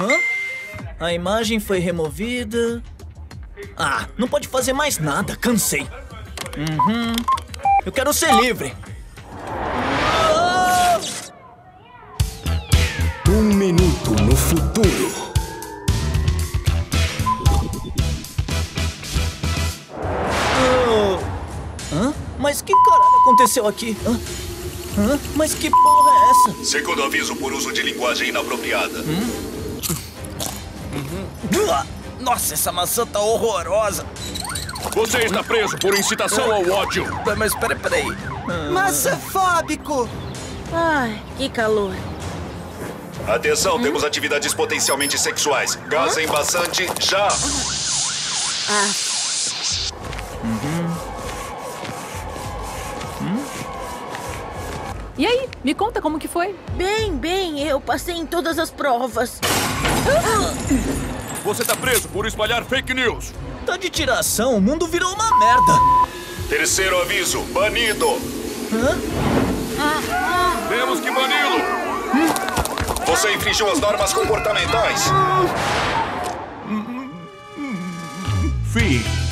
Hã? A imagem foi removida. Ah, não pode fazer mais nada, cansei. Uhum. Eu quero ser livre. Ah! Um minuto no futuro. Ah! Hã? Mas que caralho aconteceu aqui? Hã? Hã? Mas que porra é essa? Segundo aviso por uso de linguagem inapropriada. Ah! Nossa, essa maçã tá horrorosa. Você está preso por incitação ao ódio. Mas peraí, peraí. Maçafóbico! Ai, que calor. Atenção, temos atividades potencialmente sexuais. Gás embaçante já. Ah, E aí, me conta como que foi? bem, bem, eu passei em todas as provas. Você está preso por espalhar fake news. Tá de tiração, o mundo virou uma merda. Terceiro aviso, banido. Temos que bani-lo. Você infringiu as normas comportamentais. Fim.